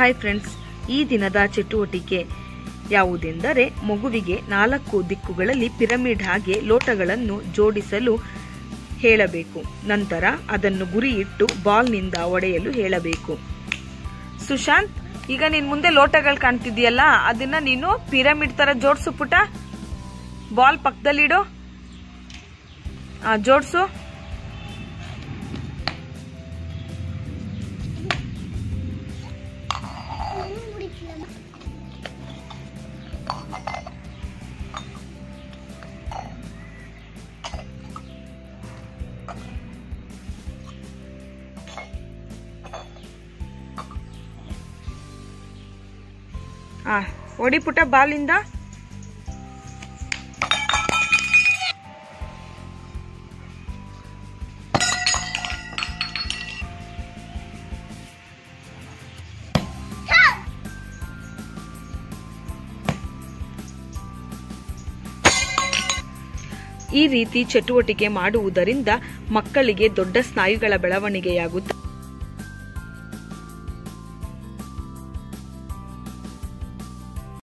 Hi friends ಈ ದಿನದ ಚಟುವಟಿಕೆ ಯಾವುದೆಂದರೆ ಮಗುವಿಗೆ ನಾಲ್ಕು ದಿಕ್ಕುಗಳಲ್ಲಿ ಪಿರಮಿಡ್ ಹಾಗೆ ಲೋಟಗಳನ್ನು ಜೋಡಿಸಲು ಹೇಳಬೇಕು. ನಂತರ ಅದನ್ನು ಗುರಿ ಇಟ್ಟು ಬಾಲ್ನಿಂದ ಒಡೆಯಲು ಹೇಳಬೇಕು. ಸುಶಾಂತ್, ಈಗ ನಿನ್ ಮುಂದೆ ಲೋಟಗಳು ಕಾಣ್ತಿದ್ಯಲ್ಲ ಅದನ್ನ ನೀನು ಪಿರಮಿಡ್ ತರ ಜೋಡಿಸು ಪುಟ. ಬಾಲ್ ಪಕ್ಕದಲ್ಲಿಡು ಜೋಡ್ಸು. ಒಡಿ ಪುಟ ಬಾಲಿಂದ ಈ ರೀತಿ ಚಟುವಟಿಕೆ ಮಾಡುವುದರಿಂದ ಮಕ್ಕಳಿಗೆ ದೊಡ್ಡ ಸ್ನಾಯುಗಳ ಬೆಳವಣಿಗೆಯಾಗುತ್ತದೆ